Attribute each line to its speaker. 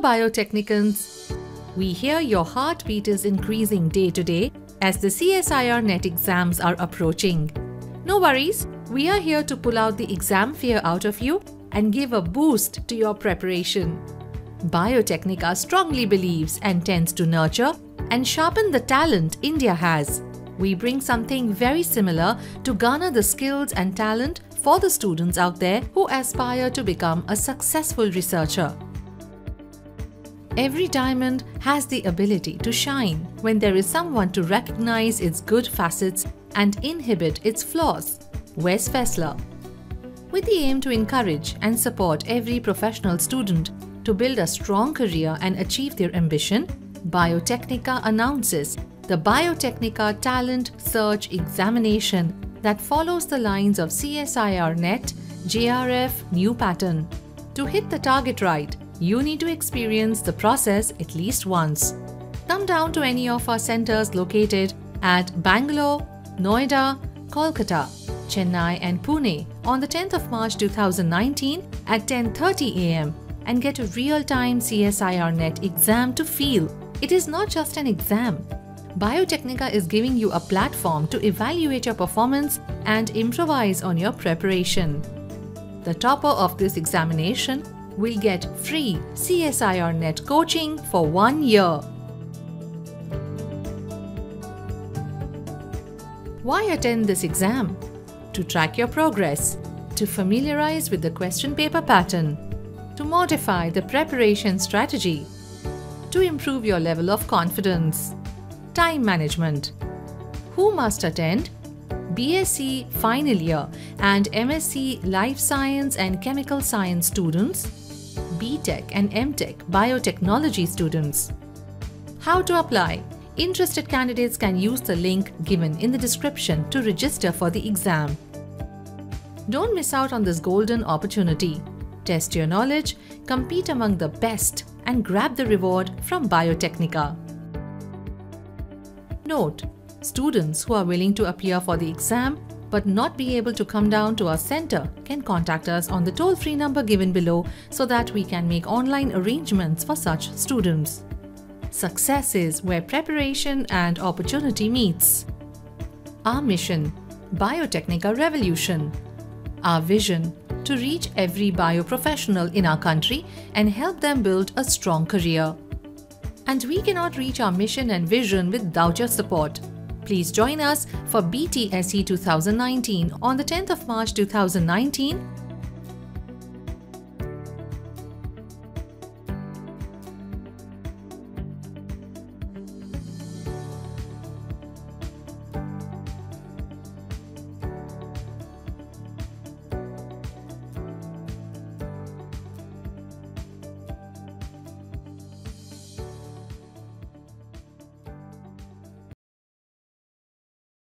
Speaker 1: Hello, Biotechnicans. We hear your heartbeat is increasing day to day as the CSIR NET exams are approaching. No worries, we are here to pull out the exam fear out of you and give a boost to your preparation. Biotecnika strongly believes and tends to nurture and sharpen the talent India has. We bring something very similar to garner the skills and talent for the students out there who aspire to become a successful researcher. Every diamond has the ability to shine when there is someone to recognize its good facets and inhibit its flaws. Wes Fessler. With the aim to encourage and support every professional student to build a strong career and achieve their ambition, Biotecnika announces the Biotecnika Talent Search Examination that follows the lines of CSIR NET JRF new pattern. To hit the target right, you need to experience the process at least once. Come down to any of our centers located at Bangalore, Noida, Kolkata, Chennai and Pune on the 10th of March 2019 at 10.30 am and get a real-time CSIR NET exam to feel. It is not just an exam. Biotecnika is giving you a platform to evaluate your performance and improvise on your preparation. The topper of this examination will get free CSIR NET coaching for one year. Why attend this exam? To track your progress, to familiarize with the question paper pattern, to modify the preparation strategy, to improve your level of confidence. Time management. Who must attend? BSc final year and MSc Life Science and Chemical Science students, BTech and MTech Biotechnology students. How to apply? Interested candidates can use the link given in the description to register for the exam. Don't miss out on this golden opportunity. Test your knowledge, compete among the best, and grab the reward from Biotecnika. Note: Students who are willing to appear for the exam but not be able to come down to our center can contact us on the toll-free number given below so that we can make online arrangements for such students. Success is where preparation and opportunity meets. Our mission Biotecnika Revolution. Our vision to reach every bioprofessional in our country and help them build a strong career. And we cannot reach our mission and vision without your support. Please join us for BTSE 2019 on the 10th of March 2019